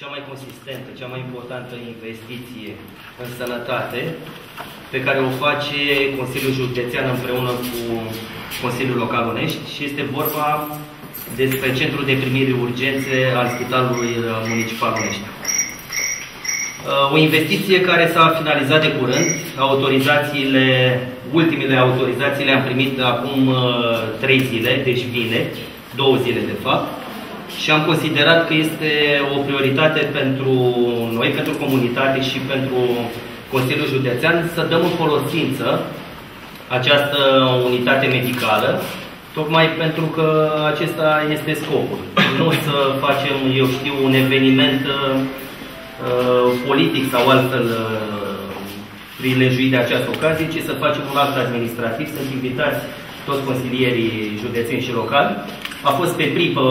cea mai consistentă, cea mai importantă investiție în sănătate pe care o face Consiliul Județean împreună cu Consiliul Local Unești și este vorba despre Centrul de Primire Urgențe al Spitalului Municipal Unești. Uh, o investiție care s-a finalizat de curând. Autorizațiile, ultimele autorizații le-am primit acum uh, trei zile, deci vine, două zile de fapt. Și am considerat că este o prioritate pentru noi, pentru comunitate și pentru Consiliul Județean să dăm în folosință această unitate medicală, tocmai pentru că acesta este scopul. Nu să facem, eu știu, un eveniment uh, Uh, politic sau altfel uh, prilejuit de această ocazie, ci să facem un act administrativ, sunt invitați toți consilierii județeni și locali. A fost pe pripă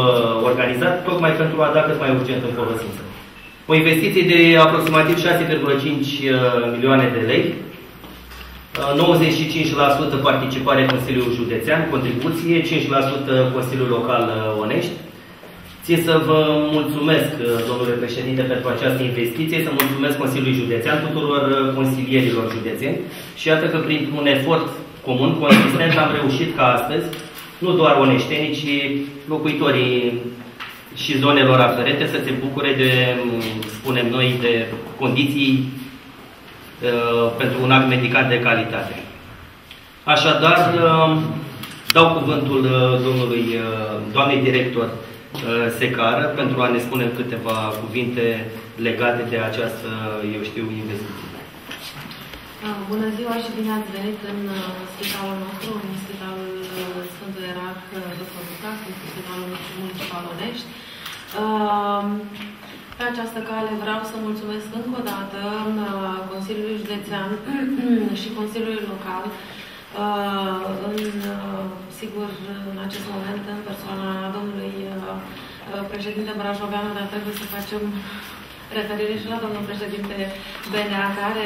organizat tocmai pentru a da cât mai urgent în folosință. O investiție de aproximativ 6,5 uh, milioane de lei, 95% participare Consiliului Județean, contribuție, 5% Consiliul Local Onești, Ție să vă mulțumesc, uh, domnule președinte, pentru această investiție, să mulțumesc Consiliului Județean, tuturor uh, consilierilor județeni. Și iată că prin un efort comun, consistent, am reușit ca astăzi, nu doar oneștenii, ci locuitorii și zonelor aferente să se bucure de, mm, spunem noi, de condiții uh, pentru un act medical de calitate. Așadar, uh, dau cuvântul uh, domnului, uh, doamnei director Uh, secară pentru a ne spune câteva cuvinte legate de această, eu știu, investiție. Ah, bună ziua și bine ați venit în uh, spitalul nostru, în spitalul uh, Sfântul Ierarh Dr. Lucac, în spitalul municipal Onești. Pe această cale vreau să mulțumesc încă o dată Consiliului Județean și Consiliului Local Uh, în, uh, sigur, în acest moment, în persoana domnului uh, președinte Brașoveanu, dar trebuie să facem referire și la domnul președinte Benea, care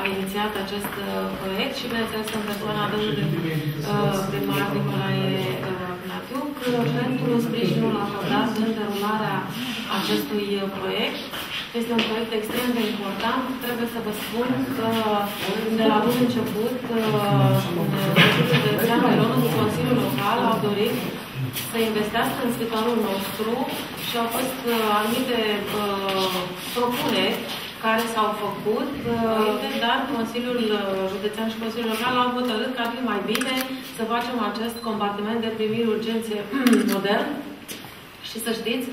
a inițiat acest proiect și, bineînțeles, în persoana domnului primar Nicolae Gnatiuc, pentru sprijinul acordat în derularea acestui proiect. Este un proiect extrem de important. Trebuie să vă spun că de la bun început, județeanul uh, Consiliul Local au dorit să investească în spitalul nostru și au fost uh, anumite uh, propuneri care s-au făcut, uh, dar Consiliul uh, Județean și Consiliul Local au hotărât că ar fi mai bine să facem acest compartiment de primiri urgențe modern și să știți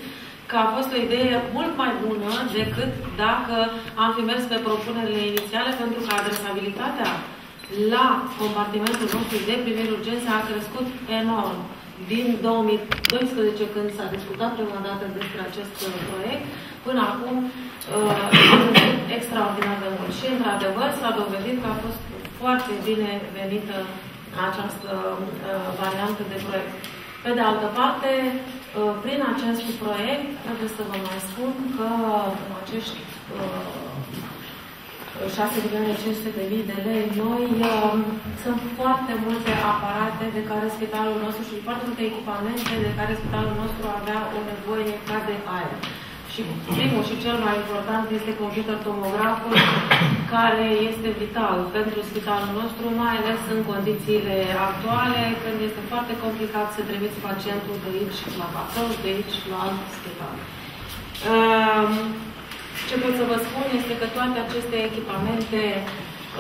că a fost o idee mult mai bună decât dacă am fi mers pe propunerile inițiale, pentru că adresabilitatea la compartimentul nostru de primiri urgențe a crescut enorm. Din 2012, când s-a discutat prima dată despre acest uh, proiect, până acum uh, extraordinar de mult. Și, într-adevăr, s-a dovedit că a fost foarte bine venită această uh, variantă de proiect. Pe de altă parte, Uh, prin acest proiect, trebuie să vă mai spun că acești 6 uh, milioane 500 de mii de lei noi uh, sunt foarte multe aparate de care spitalul nostru și foarte multe echipamente de care spitalul nostru avea o nevoie ca de aer. Și primul și cel mai important este computer tomograful, care este vital pentru spitalul nostru, mai ales în condițiile actuale, când este foarte complicat să trimiți pacientul de aici la Bacău, de aici la alt spital. Ehm, ce pot să vă spun este că toate aceste echipamente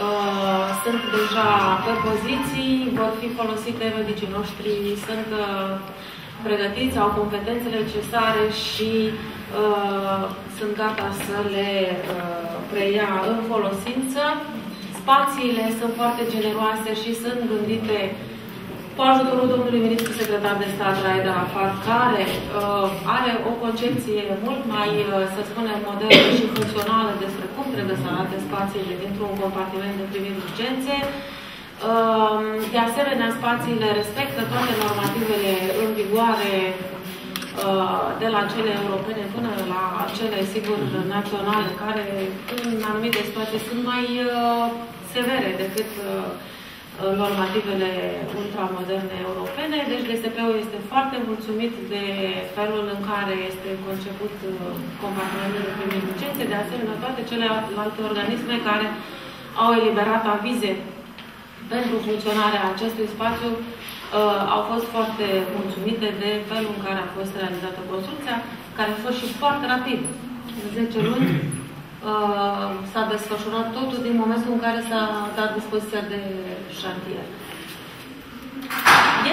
uh, sunt deja pe poziții, vor fi folosite, medicii noștri sunt uh, pregătiți, au competențele necesare și uh, sunt gata să le uh, preia în folosință. Spațiile sunt foarte generoase și sunt gândite cu ajutorul domnului ministru secretar de stat Raida Afar, care uh, are o concepție mult mai, uh, să spunem, modernă și funcțională despre cum trebuie să arate spațiile dintr-un compartiment de primiri urgențe. Uh, de asemenea, spațiile respectă toate normativele în vigoare Uh, de la cele europene până la cele, sigur, naționale, care în anumite situații sunt mai uh, severe decât uh, normativele ultramoderne europene. Deci DSP-ul este foarte mulțumit de felul în care este conceput uh, compartimentul de primiri licențe, de asemenea toate celelalte organisme care au eliberat avize pentru funcționarea acestui spațiu uh, au fost foarte mulțumite de felul în care a fost realizată construcția, care a fost și foarte rapid. În 10 luni uh, s-a desfășurat totul din momentul în care s-a dat dispoziția de șantier.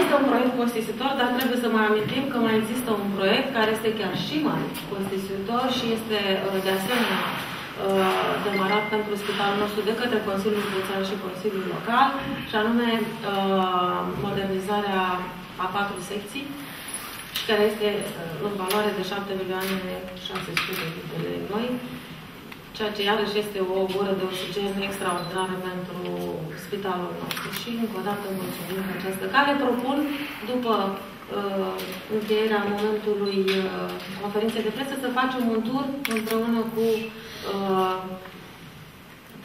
Este un proiect costisitor, dar trebuie să mai amintim că mai există un proiect care este chiar și mai costisitor și este uh, de asemenea uh, demarat pentru spitalul nostru de către Consiliul Județean și Consiliul Local, și anume uh, modernizarea a patru secții, și care este în valoare de 7 milioane 600 de lei noi, ceea ce iarăși este o gură de oxigen extraordinară pentru spitalul nostru. Și încă o dată mulțumim pe această cale. Propun, după uh, încheierea momentului uh, conferinței de presă, să facem un tur împreună cu uh,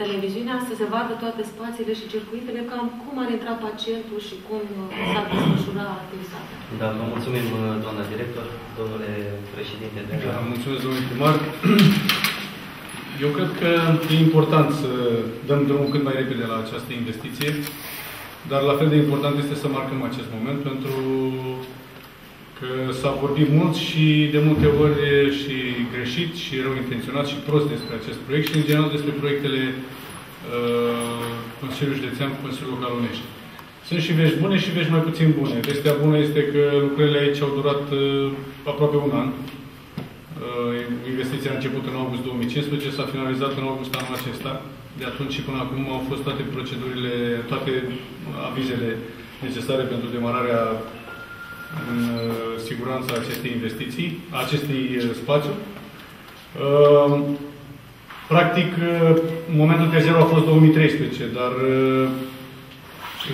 televiziunea, să se vadă toate spațiile și circuitele, cam cum ar intra pacientul și cum uh, s-ar desfășura activitatea. Da, vă mulțumim, uh, doamna director, domnule președinte. De da, mulțumesc, domnule primar. Eu cred că e important să dăm drumul cât mai repede la această investiție, dar la fel de important este să marcăm acest moment, pentru că s-a vorbit mult și de multe ori și greșit și rău intenționat și prost despre acest proiect și în general despre proiectele uh, Consiliului Județean cu Consiliul Local Unești. Sunt și vești bune și vești mai puțin bune. Vestea bună este că lucrările aici au durat uh, aproape un an. Uh, investiția a început în august 2015, s-a finalizat în august anul acesta. De atunci și până acum au fost toate procedurile, toate avizele necesare pentru demararea în uh, siguranța acestei investiții, acestui uh, spațiu. Practic, momentul de zero a fost 2013, dar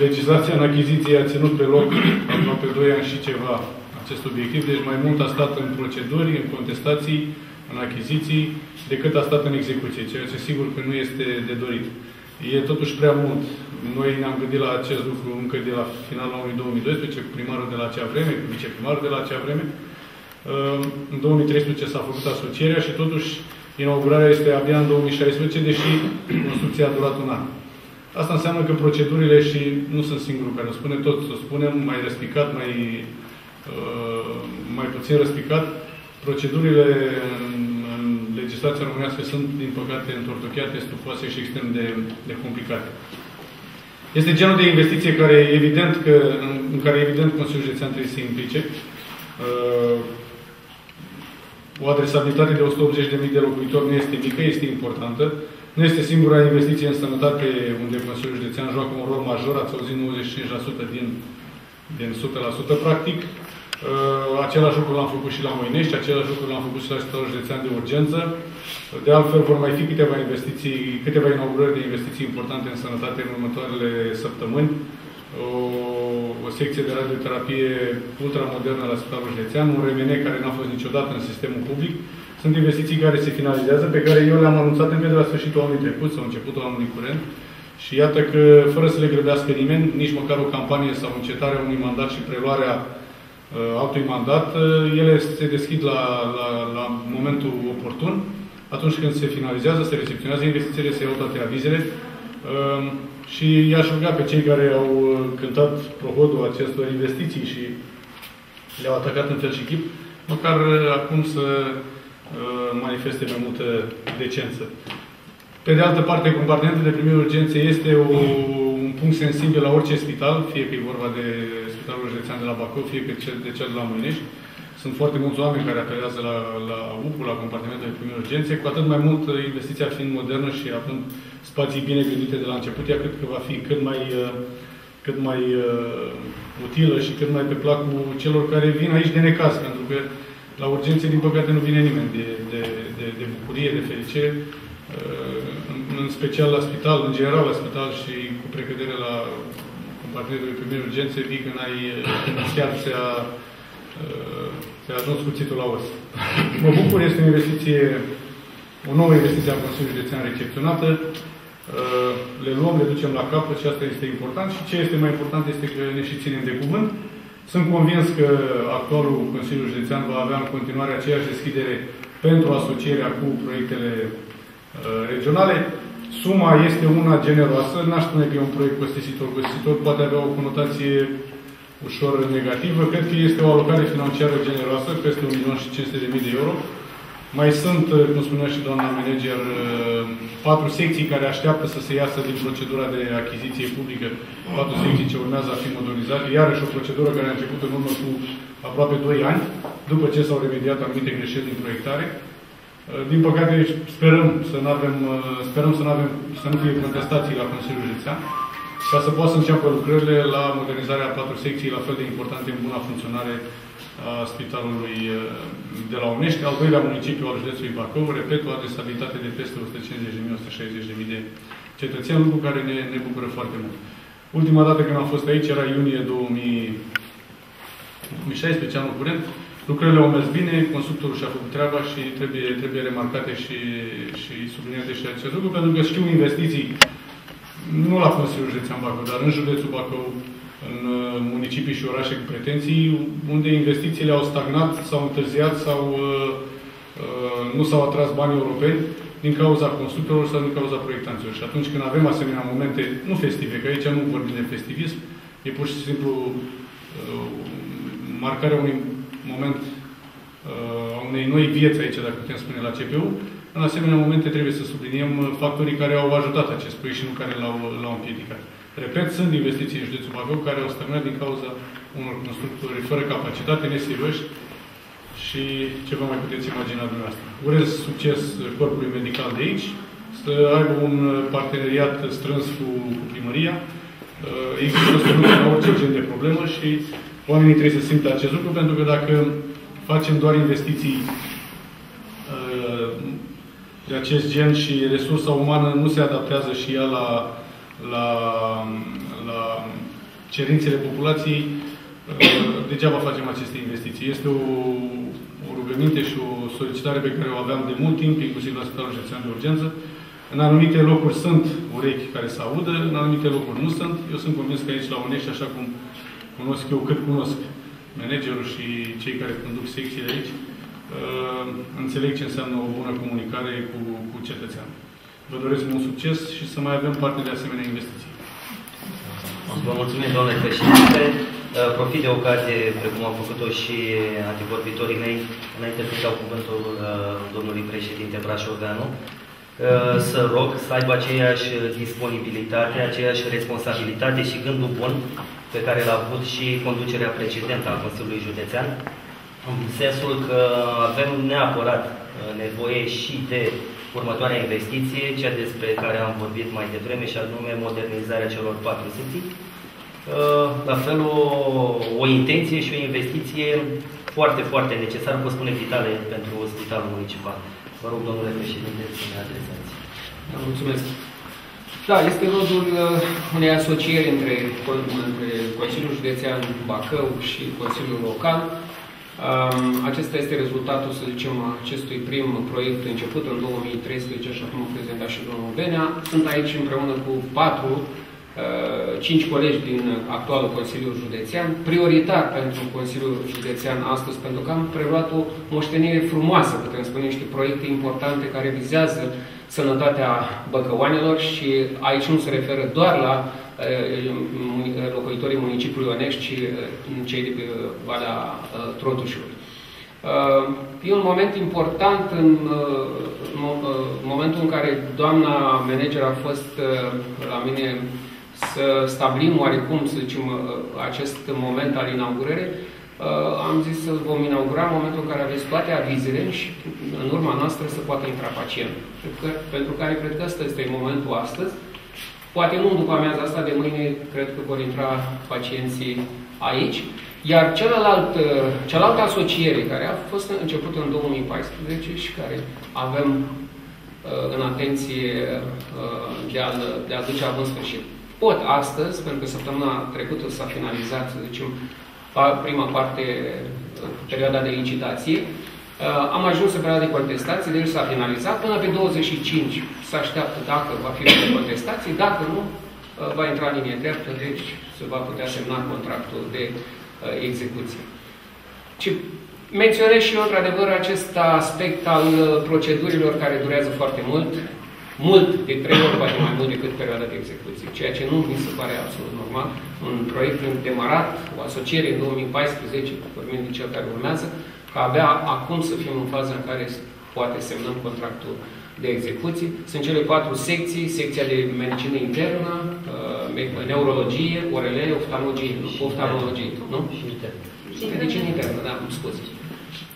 legislația în achiziție a ținut pe loc aproape 2 ani și ceva acest obiectiv, deci mai mult a stat în proceduri, în contestații, în achiziții, decât a stat în execuție, ceea ce sigur că nu este de dorit. E totuși prea mult. Noi ne-am gândit la acest lucru încă de la finalul anului 2012, cu primarul de la acea vreme, cu viceprimarul de la acea vreme. În 2013 s-a făcut asocierea și totuși inaugurarea este abia în 2016, deși construcția a durat un an. Asta înseamnă că procedurile, și nu sunt singurul care o spune, tot o spunem, mai răspicat, mai Uh, mai puțin răspicat. Procedurile în, în legislația românească sunt, din păcate, întortocheate, stufoase și extrem de, de complicate. Este genul de investiție care, evident că, în, în care, evident, Consiliul Județean trebuie să se implice. Uh, o adresabilitate de 180.000 de locuitori nu este mică, este importantă. Nu este singura investiție în sănătate unde Consiliul Județean joacă un rol major, ați auzit 95% din, din 100% practic. Uh, același lucru l-am făcut și la Moinești, același lucru l-am făcut și la Spitalul Județean de Urgență. De altfel, vor mai fi câteva investiții, câteva inaugurări de investiții importante în sănătate în următoarele săptămâni. O, o secție de radioterapie ultramodernă la Spitalul Județean, un RMN care n-a fost niciodată în sistemul public. Sunt investiții care se finalizează, pe care eu le-am anunțat încă de la sfârșitul anului trecut sau începutul anului curent. Și iată că, fără să le grăbească nimeni, nici măcar o campanie sau încetarea unui mandat și preluarea Uh, altui mandat, uh, ele se deschid la, la, la momentul oportun, atunci când se finalizează, se recepționează investițiile, se iau toate avizele uh, și i-aș ruga pe cei care au cântat prohodul acestor investiții și le-au atacat în fel și chip, măcar acum să manifeste mai multă decență. Pe de altă parte, compartimentul de primire urgențe este o, un punct sensibil la orice spital, fie că e vorba de Spitalul Județean de la Bacău, fie că cel de cel de la Mânești. Sunt foarte mulți oameni care apelează la, la UPU, la compartimentul de primire urgențe, cu atât mai mult investiția fiind modernă și având spații bine gândite de la început, ea cred că va fi cât mai, cât mai uh, utilă și cât mai pe placul celor care vin aici de necaz, pentru că la urgențe, din păcate, nu vine nimeni de, de, de, de bucurie, de fericire, în, în special la spital, în general la spital și cu precădere la compartimentul de primire urgențe, vii când ai, chiar ți-a, ți-a ajuns cuțitul la os. Mă bucur, este o investiție, o nouă investiție a Consiliului Județean recepționată. uh, le luăm, le ducem la capăt și asta este important. Și ce este mai important este că ne și ținem de cuvânt. Sunt convins că actualul Consiliu Județean va avea în continuare aceeași deschidere pentru asocierea cu proiectele uh, regionale. Suma este una generoasă, n-aș spune că e un proiect costisitor. Costisitor poate avea o conotație ușor negativă. Cred că este o alocare financiară generoasă, peste 1.500.000 de euro. Mai sunt, uh, cum spunea și doamna manager, uh, patru secții care așteaptă să se iasă din procedura de achiziție publică, patru secții ce urmează a fi modernizate, iarăși o procedură care a început în urmă cu aproape 2 ani, după ce s-au remediat anumite greșeli din proiectare. Uh, din păcate, sperăm să nu avem, sperăm să nu, avem, să nu fie contestații la Consiliul Județean, ca să poată să înceapă lucrările la modernizarea a patru secții la fel de importante în buna funcționare a Spitalului uh, de la Unești, al doilea municipiu al județului Bacău, repet, o adresabilitate de peste 150.000-160.000 de cetățeni, lucru care ne, ne bucură foarte mult. Ultima dată când am fost aici era iunie 2016, anul curent. Lucrările au mers bine, constructorul și-a făcut treaba și trebuie, trebuie remarcate și, și subliniate și acest lucru, pentru că știu investiții, nu la Consiliul Județean Bacău, dar în județul Bacău, în uh, municipii și orașe cu pretenții, unde investițiile au stagnat, s-au întârziat sau uh, uh, nu s-au atras bani europeni din cauza constructorilor sau din cauza proiectanților. Și atunci când avem asemenea momente, nu festive, că aici nu vorbim de festivism, e pur și simplu marcarea unui moment a unei noi vieți aici, dacă putem spune, la CPU, în asemenea momente trebuie să subliniem factorii care au ajutat acest proiect și nu care l-au împiedicat. Repet, sunt investiții în județul Bacău care au stagnat din cauza unor constructori fără capacitate, neserioși și ce vă mai puteți imagina dumneavoastră. Urez succes corpului medical de aici, să aibă un parteneriat strâns cu, cu primăria. Uh, există soluție la orice gen de problemă și oamenii trebuie să simtă acest lucru, pentru că dacă facem doar investiții uh, de acest gen și resursa umană nu se adaptează și ea la la, la cerințele populației, uh, degeaba facem aceste investiții. Este o, o rugăminte și o solicitare pe care o aveam de mult timp, inclusiv la Spitalul Județean de Urgență. În anumite locuri sunt urechi care se audă, în anumite locuri nu sunt. Eu sunt convins că aici la Unești, așa cum cunosc eu cât cunosc managerul și cei care conduc secțiile aici, uh, înțeleg ce înseamnă o bună comunicare cu, cu cetățeanul. Vă doresc mult succes și să mai avem parte de asemenea investiții. Vă mulțumim, domnule președinte. Uh, profit de ocazie, precum au făcut-o și antivorbitorii mei, înainte să dau cuvântul uh, domnului președinte Brașoveanu, uh, să rog să aibă aceeași disponibilitate, aceeași responsabilitate și gândul bun pe care l-a avut și conducerea precedentă a Consiliului Județean, în sensul că avem neapărat nevoie și de următoarea investiție, cea despre care am vorbit mai devreme, și anume modernizarea celor patru secții. Uh, la fel o, o intenție și o investiție foarte, foarte necesară, vă spune vitale pentru Spitalul Municipal. Vă rog, domnule președinte, să ne adresați. Da, mulțumesc. Da, este rodul uh, unei asocieri între, între Consiliul Județean Bacău și Consiliul Local, acesta este rezultatul, să zicem, acestui prim proiect început în 2013, așa cum a prezentat și domnul Benea. Sunt aici împreună cu patru, uh, cinci colegi din actualul Consiliu Județean, prioritar pentru Consiliul Județean astăzi, pentru că am preluat o moștenire frumoasă, putem spune, niște proiecte importante care vizează sănătatea băcăoanelor și aici nu se referă doar la locuitorii municipiului Onești și cei de pe Valea Trotușului. E un moment important în momentul în care doamna manager a fost la mine să stabilim oarecum, să zicem, acest moment al inaugurării, am zis să vom inaugura în momentul în care aveți toate avizele și în urma noastră să poată intra pacient. Pentru care cred că ăsta este momentul astăzi Poate nu după amiaza asta, de mâine cred că vor intra pacienții aici. Iar celălalt, cealaltă asociere, care a fost început în 2014 și care avem uh, în atenție uh, de a-l de a duce în sfârșit. Pot astăzi, pentru că săptămâna trecută s-a finalizat, să zicem, prima parte, uh, perioada de licitație, Uh, am ajuns în perioada de contestație, deci s-a finalizat. Până pe 25 se așteaptă dacă va fi de contestație, dacă nu, uh, va intra în linie dreaptă, deci se va putea semna contractul de uh, execuție. Ce menționez și eu, într-adevăr, acest aspect al procedurilor care durează foarte mult, mult, de trei ori poate mai mult decât perioada de execuție, ceea ce nu mi se pare absolut normal. Un proiect demarat, o asociere în 2014, vorbim de cel care urmează, ca abia acum să fim în faza în care poate semnăm contractul de execuție. Sunt cele patru secții, secția de medicină internă, uh, neurologie, ORL, oftalmologie, oftalmologie, nu? Și medicină internă, da, îmi scuze.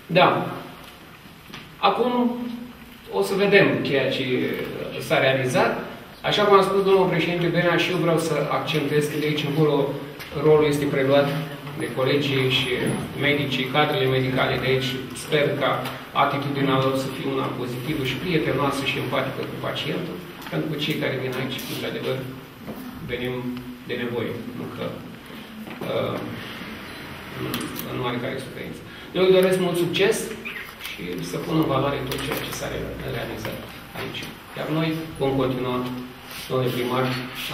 Da. Acum o să vedem ceea ce s-a realizat. Așa cum a spus domnul președinte Benea, și eu vreau să accentez că de aici încolo rolul este preluat de colegii și medicii, cadrele medicale de aici, sper ca atitudinea lor să fie una pozitivă și prietenoasă și empatică cu pacientul, pentru că cei care vin aici, într-adevăr, venim de nevoie, nu că uh, în oarecare suferință. Eu îi doresc mult succes și să pun în valoare tot ceea ce s-a realizat aici. Iar noi vom continua, domnule primar,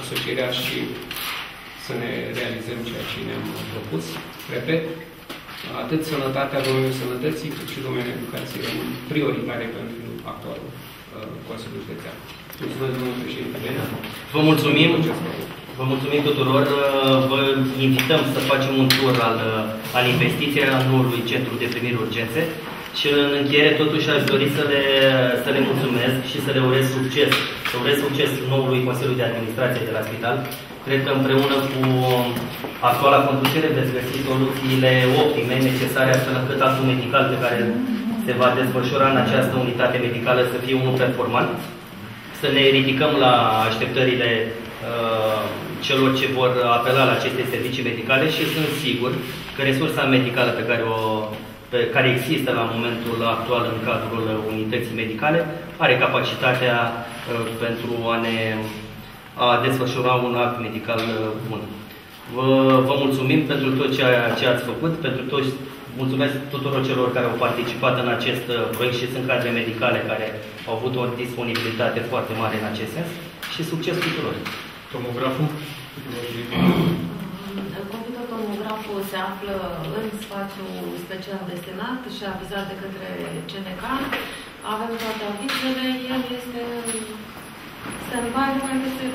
asocierea și să ne realizăm ceea ce ne-am propus. Repet, atât sănătatea domeniului sănătății, cât și domeniul educației rămân prioritare pentru actualul uh, Consiliul Județean. Mulțumesc, domnul președinte. Vă mulțumim. Vă mulțumim tuturor. Uh, vă invităm să facem un tur al, uh, al investiției al noului centru de primiri urgențe. Și în încheiere, totuși, aș dori să le, să le mulțumesc și să le urez succes. Să urez succes noului Consiliu de Administrație de la Spital, Cred că împreună cu actuala conducere veți găsi soluțiile optime necesare astfel încât actul medical pe care se va desfășura în această unitate medicală să fie unul performant, să ne ridicăm la așteptările uh, celor ce vor apela la aceste servicii medicale și sunt sigur că resursa medicală pe care, o, pe care există la momentul actual în cadrul unității medicale are capacitatea uh, pentru a ne a desfășura un act medical uh, bun. Vă, vă mulțumim pentru tot ceea ce ați făcut, pentru toți, mulțumesc tuturor celor care au participat în acest uh, proiect și sunt cadre medicale care au avut o disponibilitate foarte mare în acest sens și succes tuturor. Tomograful? Tomograful se află în spațiu special destinat și avizat de către CNK. Avem toate avizele, el este stand-by nu mai este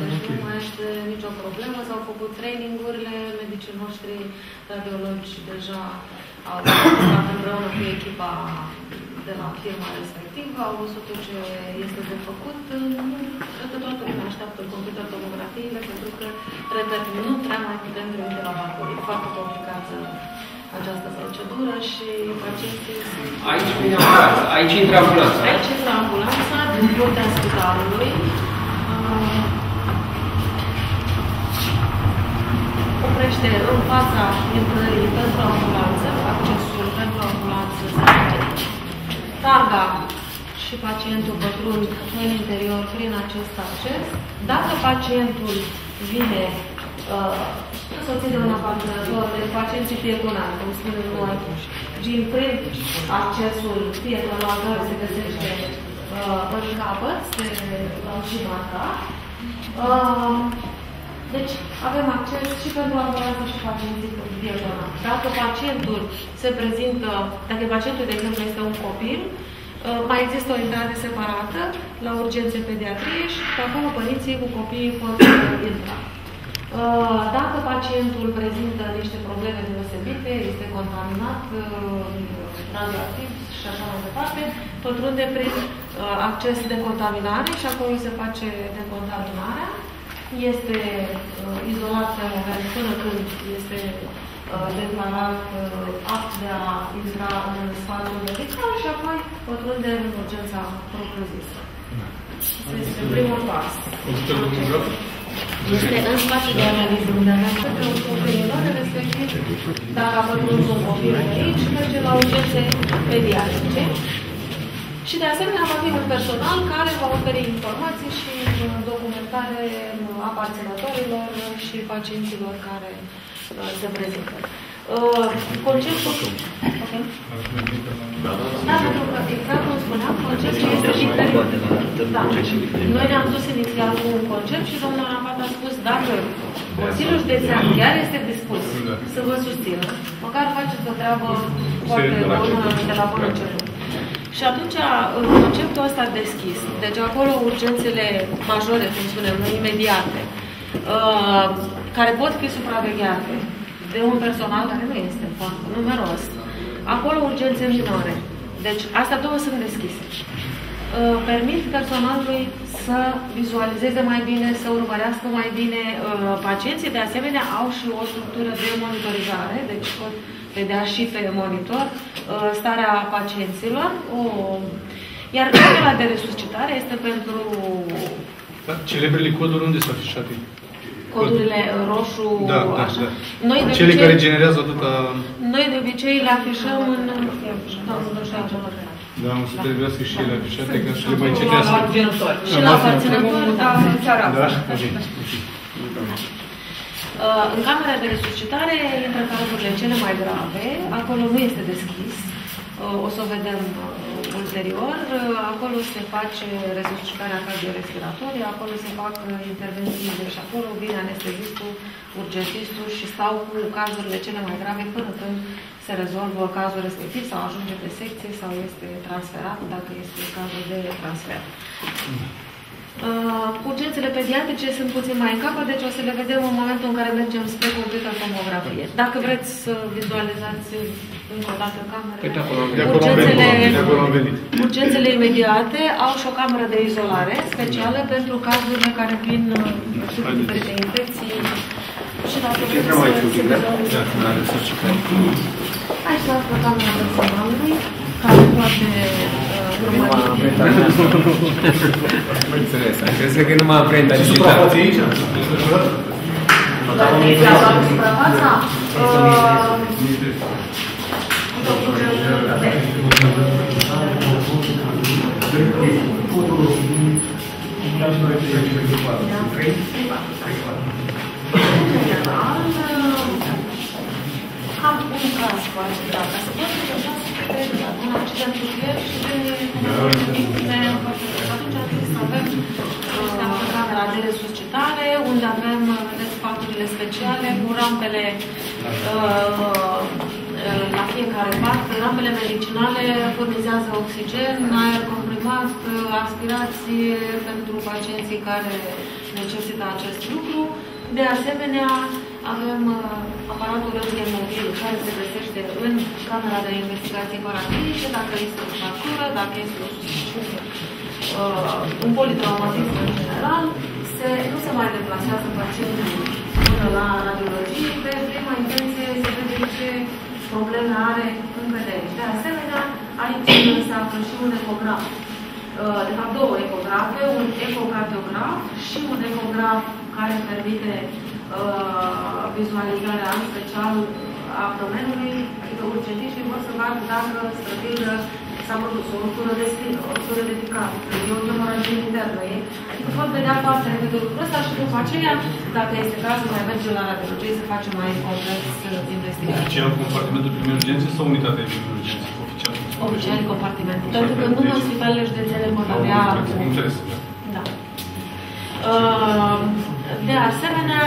Deci okay. nu mai este nicio problemă. S-au făcut trainingurile, medicii noștri radiologi deja au stat împreună cu echipa de la firma respectivă, au văzut tot ce este de făcut. Cred că toată lumea așteaptă computer tomografiile, pentru că, repet, nu prea mai putem trimite la laboratoriu. Foarte complicată această procedură și pacienții sunt... Aici vine ambulanța, aici intră ambulanța. Aici intră ambulanța din curtea spitalului. Uh, oprește în fața intrării pentru ambulanță, accesul pentru ambulanță targa și pacientul pătrund în interior prin acest acces. Dacă pacientul vine uh, însoțit de un aparținător, de pacienții pietonali, cum spunem noi, și prin accesul pietonal care se găsește uh, în capăt, se și marca. Uh, deci avem acces și pentru ambulanță și pacienții pietonali. Dacă pacientul se prezintă, dacă pacientul, de exemplu, este un copil, uh, mai există o intrare separată la urgențe pediatrie și pe acolo părinții cu copiii pot intra. Uh, dacă pacientul prezintă niște probleme deosebite, este contaminat uh, radioactiv și așa mai departe, pătrunde prin uh, acces de contaminare și acolo se face decontaminarea. Este izolat pe moment până când este declarat act de a intra în spațiul medical și apoi pătrunde în urgența propriu-zisă. Este primul pas. Este în spațiul de analiză unde avem un copil respectiv, dacă a făcut un copil aici, merge la urgențe pediatrice. Și de asemenea va fi un personal care va oferi informații și documentare aparținătorilor și pacienților care uh, se prezintă. Uh, conceptul... Okay. Da, pentru că, exact cum spuneam, conceptul este diferit. Da. Noi ne-am dus inițial cu un concept și domnul Ramat a spus, dacă Consiliul Județean chiar este dispus Da. să vă susțină, măcar faceți o treabă foarte bună de la bun început. Și atunci, în conceptul ăsta deschis, deci acolo urgențele majore, cum spunem noi, imediate, uh, care pot fi supravegheate de un personal care nu este foarte numeros, acolo urgențe minore. Deci, astea două sunt deschise. Uh, Permit personalului să vizualizeze mai bine, să urmărească mai bine uh, pacienții. De asemenea, au și o structură de monitorizare, deci pot vedea și pe monitor uh, starea pacienților. O... Iar camera de resuscitare este pentru Da, Celebrele coduri unde sunt afișate? codurile uh, roșu, Da, da, așa. da. Noi de Cele obicei, care generează atâta... noi de obicei le afișăm în... Domnul, nu știu aici. Da, o să trebuiască și ele afișate ca să le mai citească. Și la aparținători, da, Da? Ok. Uh, În camera de resuscitare intră cazurile cele mai grave, acolo nu este deschis, Uh, o să o vedem uh, ulterior. Uh, Acolo se face resuscitarea cardiorespiratorie, acolo se fac uh, intervenții, deci acolo vine anestezistul, urgentistul și stau cu cazurile cele mai grave până când se rezolvă cazul respectiv sau ajunge pe secție sau este transferat dacă este cazul de transfer. Uh, urgențele pediatrice sunt puțin mai în capă, deci o să le vedem în momentul în care mergem spre computer tomografie. Dacă vreți să vizualizați încă o dată camerele, Uite acolo. De acolo am venit. De acolo am venit. urgențele imediate au și o cameră de izolare specială pentru cazurile care vin uh, cu diferite infecții și dacă vreți să se vizualizeze. Aici la camera personalului, care poate uh, urmări Înțeles, am crezut că nu m-am amprenta digitală. Suprafață aici? La direcția doar am un caz foarte grav. Ca să pot să deja să cred un accident rutier și de de atunci ar trebui să avem uh, camera de resuscitare, unde avem, uh, vedeți, paturile speciale cu rampele uh, uh, la fiecare parte. Rampele medicinale furnizează oxigen, aer comprimat, uh, aspirație pentru pacienții care necesită acest lucru. De asemenea, avem uh, aparatul röntgen mobil care se găsește în camera de investigații paraclinice, dacă este o fractură, dacă este o suspiciune, uh, un politraumatism în general, se, nu se mai deplasează pacientul până la radiologie, pe prima intenție se vede ce probleme are încă de aici. De asemenea, aici se află și un ecograf Uh, de fapt două ecografe, un ecocardiograf și un ecograf care permite uh, vizualizarea în special a abdomenului, adică urgentiștii vor să vadă dacă străbilă s-a produs o ruptură de spină, o ruptură de picat, e o hemoragie internă, e, adică pot vedea foarte repede lucrul ăsta și după aceea, dacă este cazul, mai merge la radiologie să face mai complex uh, investigații. Oficial compartimentul primei urgențe sau unitatea de primei urgențe? Oficial. Oficial compartimentul. Pentru că numai spitalele județene pot avea Am înțeles. Da. Uh, De asemenea,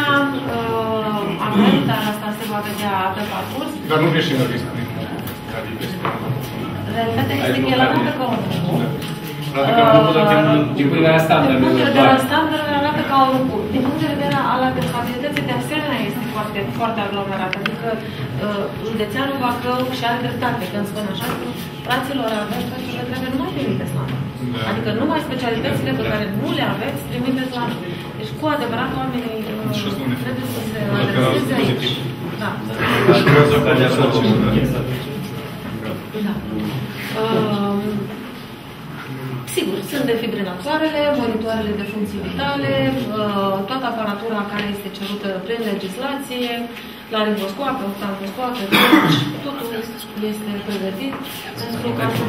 uh, amendita asta se va vedea pe parcurs. Dar nu greșim dacă este primul. Adică este... Realitatea este că el arată ca un Adică am făcut dacă nu... Din punct de vedere standard. Din punct de vedere al standardului arată ca un lucru. Din punct de vedere al adaptabilității, de asemenea, este foarte, foarte aglomerat. Adică uh, județeanul Bacău și are dreptate când spun așa că fraților aveți pentru că trebuie numai trimiteți la noi. Da. Adică numai specialitățile pe care nu le aveți, trimiteți la noi. Deci, cu adevărat, oamenii uh, Și asta unde? trebuie să se Dacă adreseze aici. pozitiv. Da. Lucrează acolo sau ceva, da? Da. Um, Sigur, sunt defibrilatoarele, monitoarele de funcții vitale, uh, toată aparatura care este cerută prin legislație, laringoscoape, oftalmoscoape, deci totul este pregătit pentru ca să...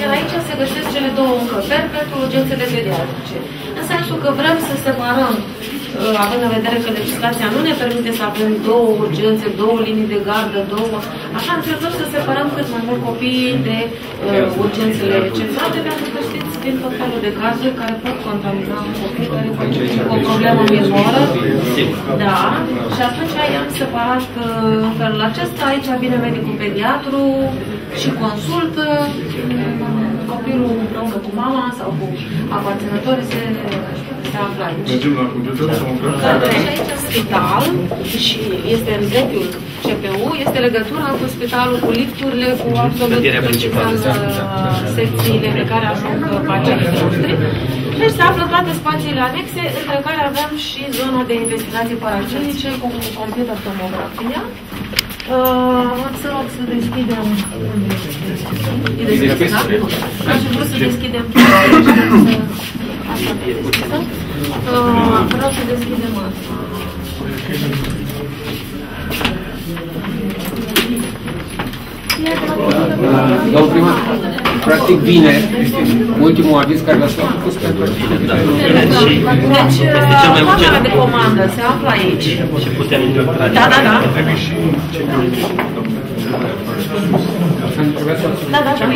Iar aici se găsesc cele două încăperi pentru urgențele pediatrice. În sensul că vrem să separăm uh, având în vedere că legislația nu ne permite să avem două urgențe, două linii de gardă, două... Așa încercăm să separăm cât mai mult copiii de uh, urgențele centrate, pentru că știți, din tot felul de cazuri care pot contamina un copil care pot cu o problemă minoră. Da, și atunci i-am separat uh, în felul acesta. Aici vine medicul pediatru și consultă. Mm, Copilul împreună cu mama sau cu aparținătorii se, se află aici. Mergem la computer să umblăm. Da, da, și aici spital și este în vechiul CPU, este legătura cu spitalul, cu lifturile, cu absolut Clădirea principală, în, uh, secțiile pe care ajung pacienții noștri. Deci se află toate spațiile anexe, între care avem și zona de investigații paraclinice cu computer tomografia. Uh, să rog să deschidem. E deschis, da? Aș vrea să deschidem. Asta e deschisă. Uh, Vreau să deschidem asta. Domnul primar, practic bine, ultimul aviz care l-ați făcut pentru Deci, uh, camera de comandă se află aici. Și putem trage. Da, da, da. Da, da, da.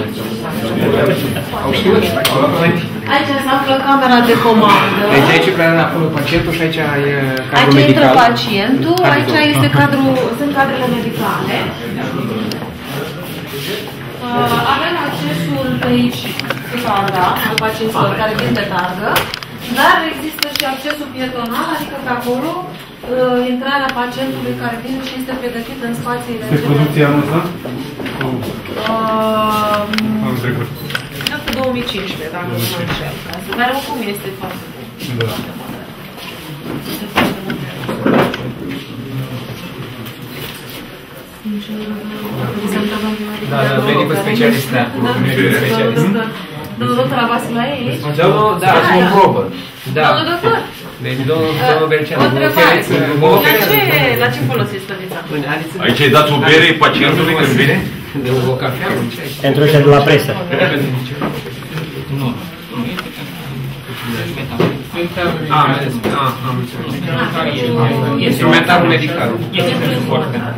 Au știut? Aici se află camera de comandă. Deci aici preia acolo pacientul și aici e cadrul Aici intră medical. pacientul, aici este cadrul, sunt cadrele medicale. Uh, Avem accesul pe aici pe targa, al pacienților care vin pe targă, dar există și accesul pietonal, adică pe acolo uh, intrarea pacientului care vine și este pregătit în spațiile Este producția anul ăsta? Uh, Anul trecut. Cred că 2015, dacă nu mă înșel. Dar oricum este foarte bun. Da. Foarte modern. Da, da, medicul specialist, da. Medicul specialist. Domnul doctor Abasilae e aici? Domnul, da, Da, sunt da. probă. Da. Domnul doctor, Deci domnul, domnul Berceanu, o vă întrebare. oferiți, vă La oferiți. ce, la ce folosiți stăvița? Aici ai dat o bere pacientului când vine? De o cafea? Ce ai? Pentru cel de la presă. A, am înțeles. A, am înțeles. Instrumentarul medical.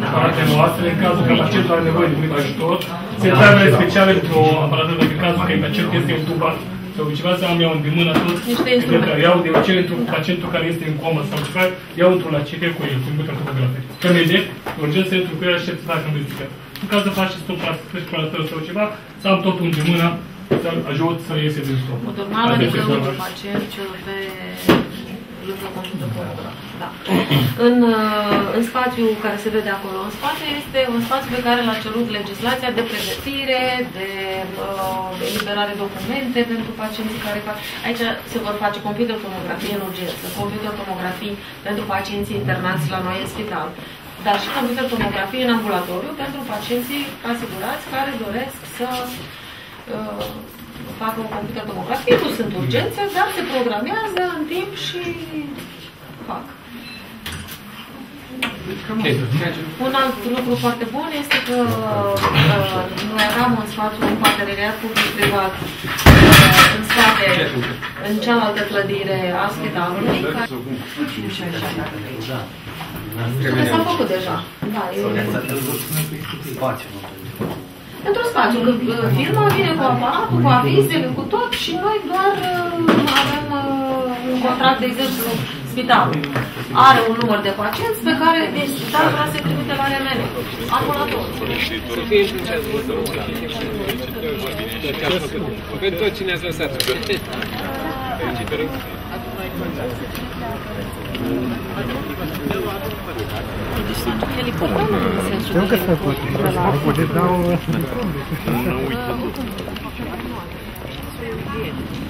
aparate noastre, în cazul că pacientul are nevoie de un ajutor, setările speciale pentru aparatele în cazul că pacientul este întubat sau ceva să am iau în mână tot, Niște că instrumente. iau de obicei într-un pacientul care este în comă sau ceva, iau într-un la CT cu el, cu tomografie. Că merge, urgență, într cu el aștept să facă investigat. În caz de face stop respirator sau ceva, să am totul în mână, să-l ajut să iese din stop. Mod normal, Asta adică este un normal. pacient pe lângă computer tomograf. Da. În, uh, în spațiul care se vede acolo în spate este un spațiu pe care l-a cerut legislația de pregătire, de uh, eliberare documente pentru pacienții care fac. Aici se vor face computer tomografie în urgență, computer tomografii pentru pacienții internați la noi în spital, dar și computer tomografie în ambulatoriu pentru pacienții asigurați care doresc să uh, facă o computer tomografie. Nu sunt urgențe, dar se programează în timp și fac. Un alt lucru foarte bun este că uh, noi aveam un spațiu, un parteneriat public-privat uh, în spate, în cealaltă clădire a spitalului, care Care s-a făcut deja. Da, e într-un spațiu. Că uh, firma vine cu aparatul, cu avizele, cu tot și noi doar uh, avem uh, un contract, de exemplu, spitalul. Are un număr de pacienți pe care deci, spitalul vrea să-i trimite la RMN. Ambulator. Pentru cine ați lăsat. Nu că să pot. Poate dau... Suedien.